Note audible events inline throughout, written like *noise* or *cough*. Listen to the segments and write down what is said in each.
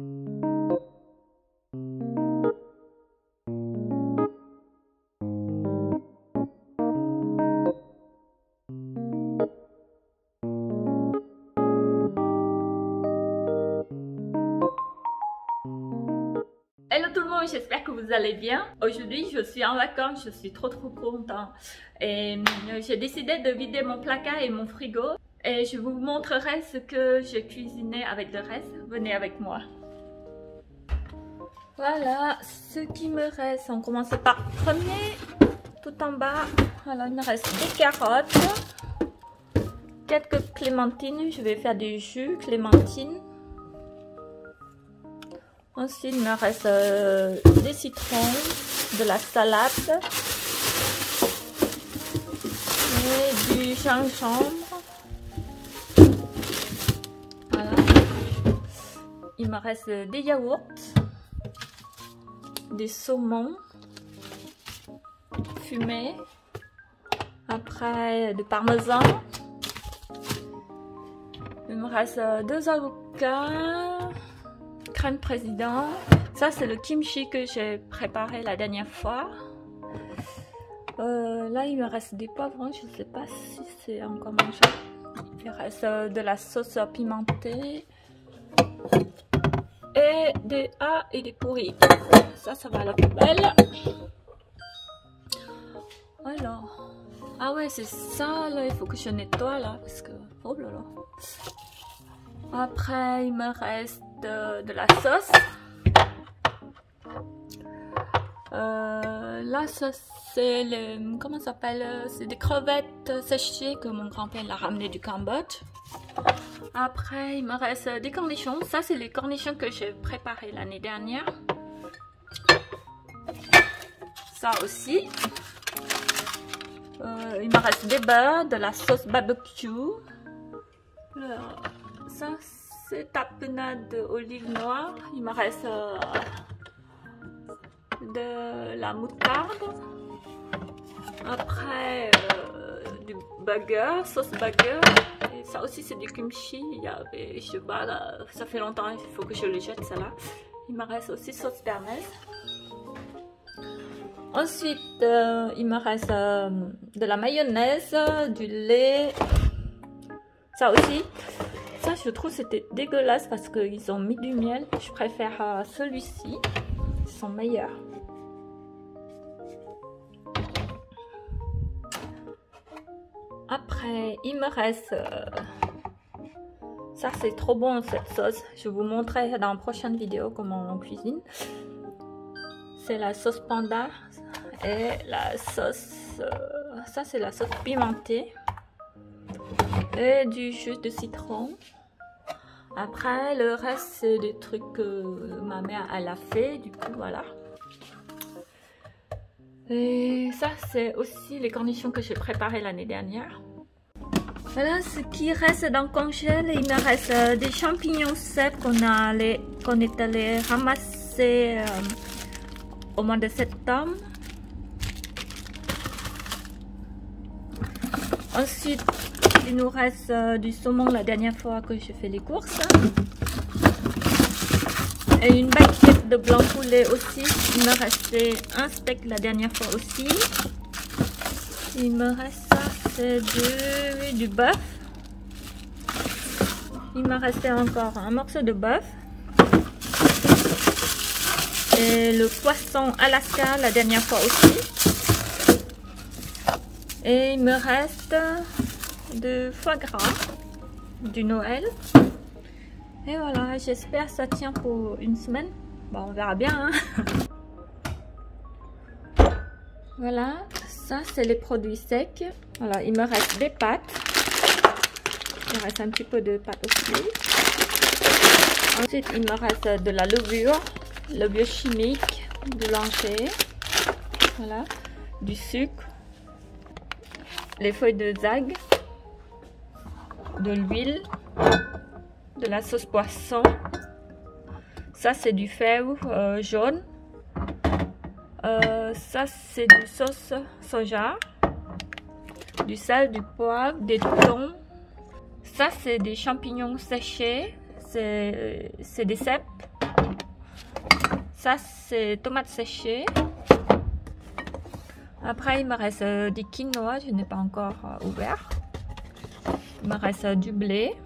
Hello tout le monde, j'espère que vous allez bien. Aujourd'hui, je suis en vacances, je suis trop trop content. Et euh, j'ai décidé de vider mon placard et mon frigo. Et je vous montrerai ce que j'ai cuisiné avec le reste. Venez avec moi. Voilà ce qui me reste. On commence par premier, tout en bas. Voilà, il me reste des carottes, quelques clémentines. Je vais faire du jus clémentine. Ensuite, il me reste euh, des citrons, de la salade et du gingembre. Voilà. Il me reste des yaourts, des saumons fumés, après du parmesan. Il me reste deux avocats crème président. Ça, c'est le kimchi que j'ai préparé la dernière fois. Euh, là, il me reste des poivrons. Je ne sais pas si c'est encore mangeable. Il reste euh, de la sauce pimentée. Et des A et des pourris. Ça, ça va à la poubelle. Alors. Ah ouais, c'est ça, là. Il faut que je nettoie, là. Parce que... Oh là là. Après, il me reste de, la sauce. Euh, là, ça c'est le comment s'appelle C'est des crevettes séchées que mon grand-père l'a ramené du Cambodge. Après, il me reste des cornichons. Ça, c'est les cornichons que j'ai préparés l'année dernière. Ça aussi. Euh, il me reste des beurres, de la sauce barbecue. ça, c'est tapenade d'olive noire. Il me reste euh, de la moutarde. Après, euh, du burger, sauce burger. Ça aussi, c'est du kimchi. Il y avait, je sais ça fait longtemps, il faut que je le jette, ça là. Il me reste aussi sauce bernaise. Ensuite, euh, il me reste de la mayonnaise, du lait. Ça aussi, ça, je trouve c'était dégueulasse parce qu'ils ont mis du miel. Je préfère euh, celui-ci. Ils sont meilleurs. Après, il me reste... Euh, ça, c'est trop bon, cette sauce. Je vous montrerai dans la prochaine vidéo comment on cuisine. C'est la sauce panda et la sauce... Euh, ça, c'est la sauce pimentée et du jus de citron. Après, le reste, c'est des trucs que ma mère, elle a fait. Du coup, voilà. Et ça, c'est aussi les cornichons que j'ai préparés l'année dernière. Voilà ce qui reste dans le congèle. Il me reste euh, des champignons secs qu'on qu'on est allé ramasser euh, au mois de septembre. Ensuite, il nous reste euh, du saumon la dernière fois que j'ai fait les courses. Et une baguette de blanc poulet aussi. Il me restait un steak la dernière fois aussi. Il me reste ça, c'est du, du bœuf. Il me restait encore un morceau de bœuf. Et le poisson Alaska la dernière fois aussi. Et il me reste de foie gras du Noël. Et voilà, j'espère ça tient pour une semaine. Bon, on verra bien. Hein. *laughs* voilà, ça c'est les produits secs. Voilà, il me reste des pâtes. Il me reste un petit peu de pâte aussi. Ensuite, il me reste de la levure, levure chimique, blanchée. Voilà, du sucre, les feuilles de zag, de l'huile, de la sauce poisson. Ça, c'est du fèvre euh, jaune. Euh, ça, c'est du sauce soja. Du sel, du poivre, des thon. Ça, c'est des champignons séchés. C'est des cèpes. Ça, c'est tomates séchées. Après, il me reste euh, du quinoa, je n'ai pas encore euh, ouvert. Il me reste euh, du blé,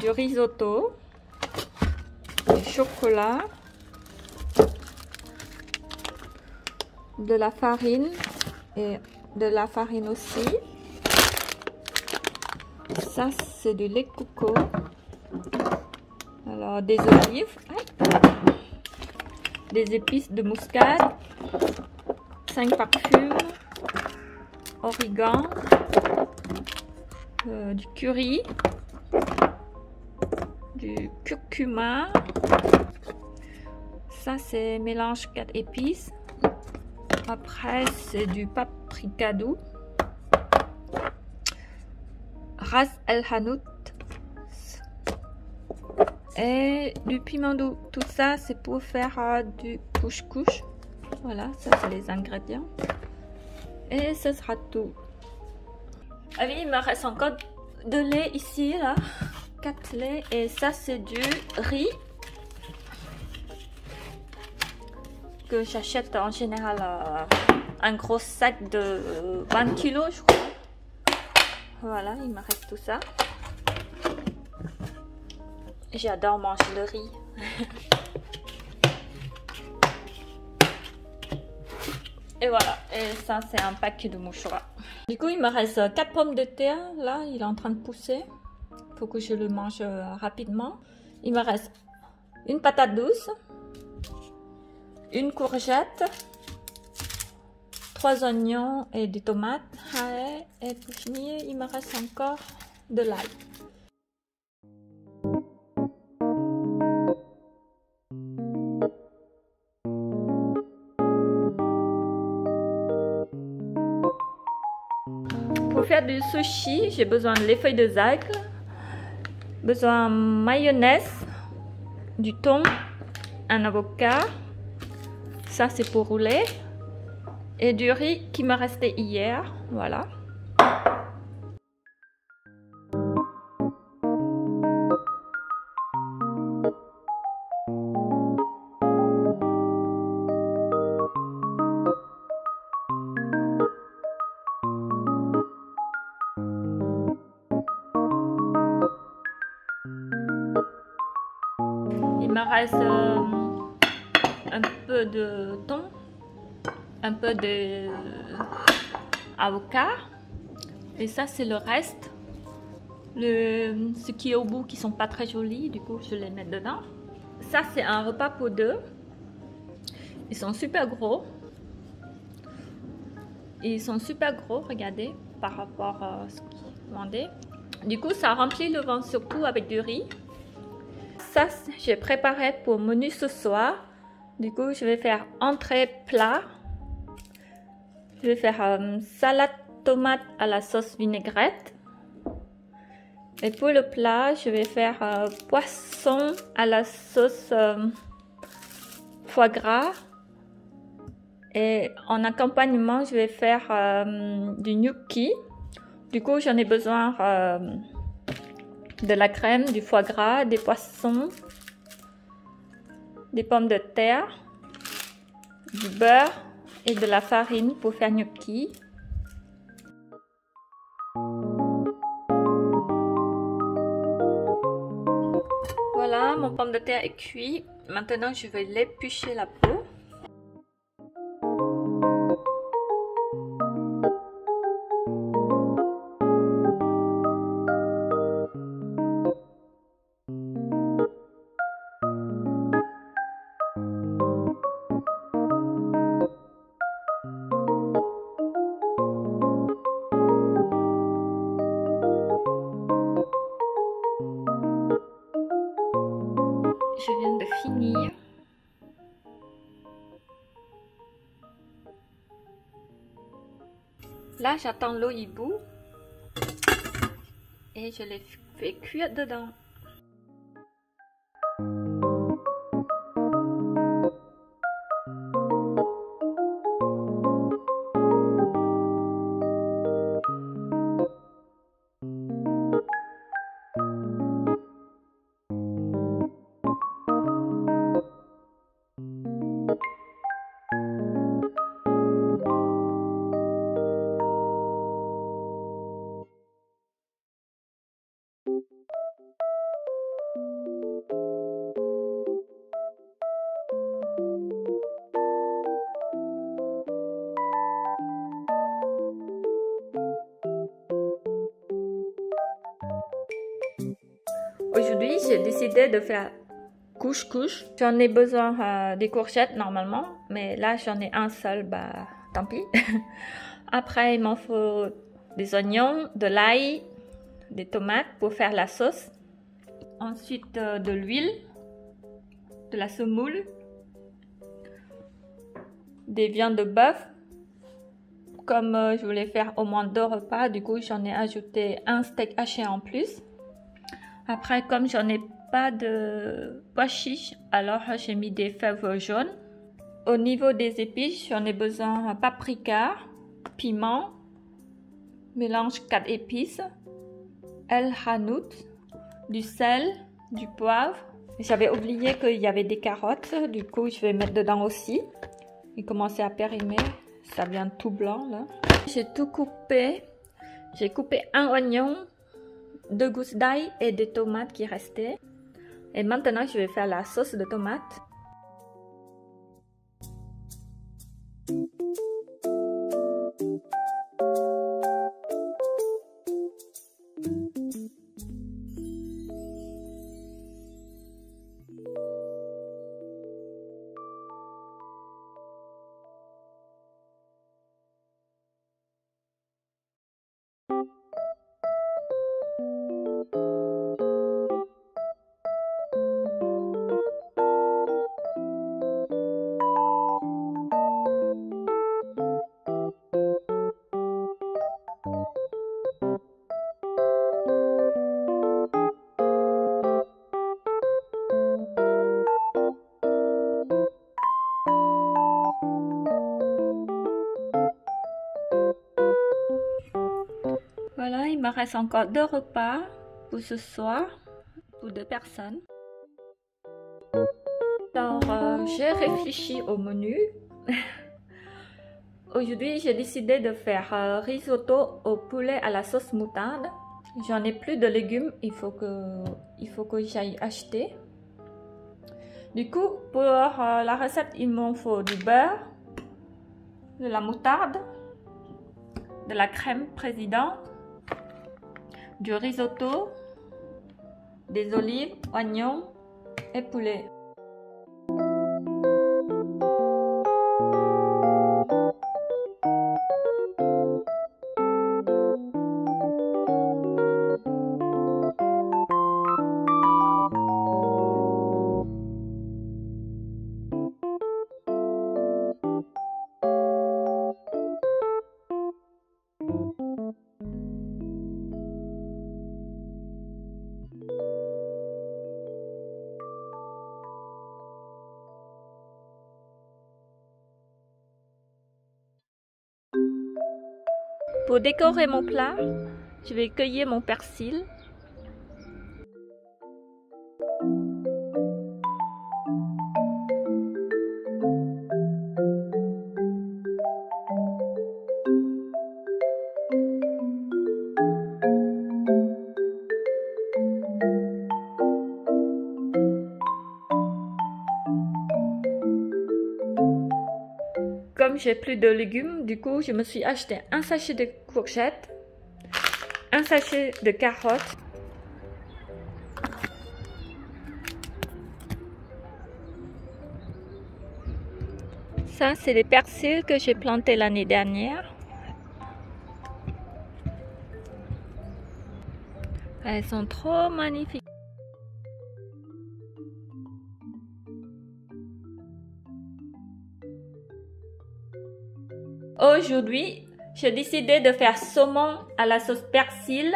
du risotto, du chocolat, de la farine et de la farine aussi. Ça, c'est du lait coco. Des olives. Des épices de muscade, 5 parfums, origan, euh, du curry, du curcuma. Ça, c'est mélange 4 épices. Après, c'est du paprika doux. Ras el hanout et du piment doux. Tout ça, c'est pour faire euh, du couche-couche. Voilà, ça c'est les ingrédients. Et ce sera tout. Ah oui, il me reste encore de lait ici, là. 4 laits. Et ça, c'est du riz. Que j'achète en général euh, un gros sac de 20 kilos, je crois. Voilà, il me reste tout ça. J'adore manger le riz. Et voilà, et ça c'est un paquet de mouchoirs. Du coup, il me reste 4 pommes de terre. Là, il est en train de pousser. Il faut que je le mange euh, rapidement. Il me reste une patate douce, une courgette, trois oignons et des tomates. Et pour finir, il me reste encore de l'ail. Faire du sushi, j'ai besoin de les feuilles de zagle, besoin de mayonnaise, du thon, un avocat, ça c'est pour rouler, et du riz qui m'a resté hier, voilà. Il me reste euh, un peu de thon, un peu de avocat. Et ça, c'est le reste. Le, ce qui est au bout qui sont pas très jolis, du coup, je les mets dedans. Ça, c'est un repas pour deux. Ils sont super gros. Ils sont super gros, regardez, par rapport à ce qu'ils demandaient. Du coup, ça remplit le ventre surtout avec du riz ça, j'ai préparé pour menu ce soir. Du coup, je vais faire entrée plat. Je vais faire euh, salade tomate à la sauce vinaigrette. Et pour le plat, je vais faire euh, poisson à la sauce euh, foie gras. Et en accompagnement, je vais faire du gnocchi. Du coup, j'en ai besoin de la crème, du foie gras, des poissons, des pommes de terre, du beurre et de la farine pour faire gnocchi. Voilà, mon pomme de terre est cuit. Maintenant, je vais l'éplucher la peau. Là, j'attends l'eau hibou et je l'ai fait cuire dedans. J'ai décidé de faire couche-couche. J'en ai besoin euh, des courgettes normalement, mais là j'en ai un seul, bah tant pis. *laughs* Après, il m'en faut des oignons, de l'ail, des tomates pour faire la sauce. Ensuite, euh, de l'huile, de la semoule, des viandes de bœuf. Comme euh, je voulais faire au moins deux repas, du coup j'en ai ajouté un steak haché en plus. Après, comme j'en ai pas de pois chiches, alors j'ai mis des fèves jaunes. Au niveau des épices, j'en ai besoin paprika, piment, mélange 4 épices, el hanout, du sel, du poivre. J'avais oublié qu'il y avait des carottes, du coup je vais mettre dedans aussi. Et commencer à périmer, ça vient tout blanc là. J'ai tout coupé. J'ai coupé un oignon, deux gousses d'ail et des tomates qui restaient. Et maintenant je vais faire la sauce de tomate. Reste encore deux repas pour ce soir, pour deux personnes. Alors, euh, j'ai réfléchi au menu. *laughs* Aujourd'hui, j'ai décidé de faire euh, risotto au poulet à la sauce moutarde. J'en ai plus de légumes, il faut que, il faut que j'aille acheter. Du coup, pour euh, la recette, il m'en faut du beurre, de la moutarde, de la crème président, du risotto, des olives, oignons et poulet. Pour décorer mon plat, je vais cueillir mon persil. Comme j'ai plus de légumes, du coup, je me suis acheté un sachet de courgettes, un sachet de carottes, Ça, c'est les persils que j'ai plantés l'année dernière. Elles sont trop magnifiques. Aujourd'hui, j'ai décidé de faire saumon à la sauce persil.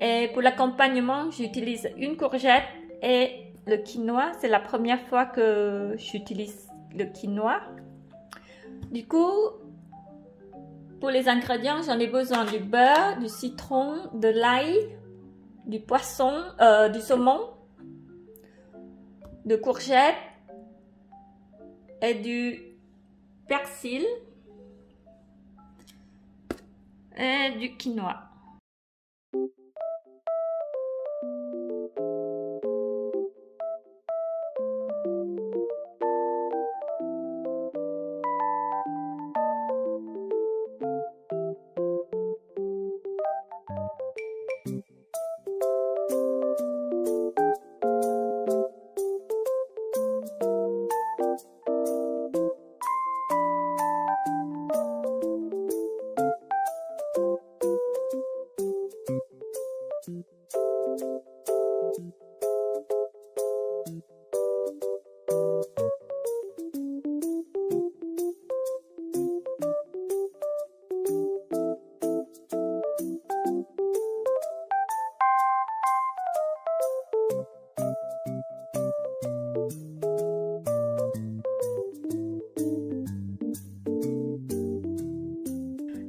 Et pour l'accompagnement, j'utilise une courgette et le quinoa. C'est la première fois que j'utilise le quinoa. Du coup, pour les ingrédients, j'en ai besoin du beurre, du citron, de l'ail, du poisson, euh, du saumon, de courgettes et du persil et du quinoa.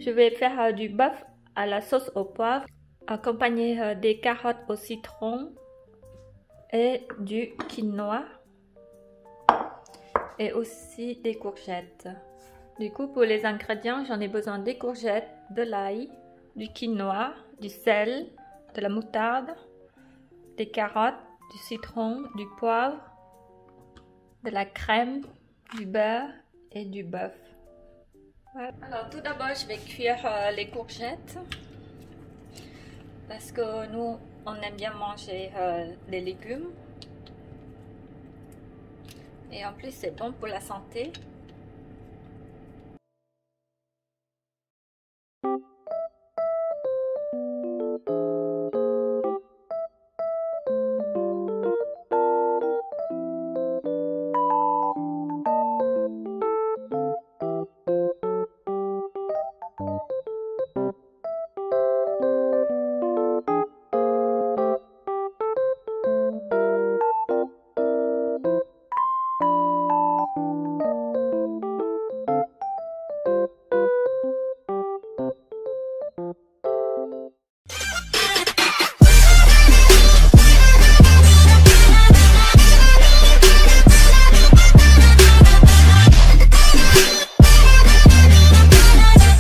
Je vais faire euh, du bœuf à la sauce au poivre, accompagné euh, des carottes au citron et du quinoa et aussi des courgettes. Du coup, pour les ingrédients, j'en ai besoin des courgettes, de l'ail, du quinoa, du sel, de la moutarde, des carottes, du citron, du poivre, de la crème, du beurre et du bœuf. Alors tout d'abord, je vais cuire euh, les courgettes parce que nous, on aime bien manger euh, les légumes. Et en plus, c'est bon pour la santé.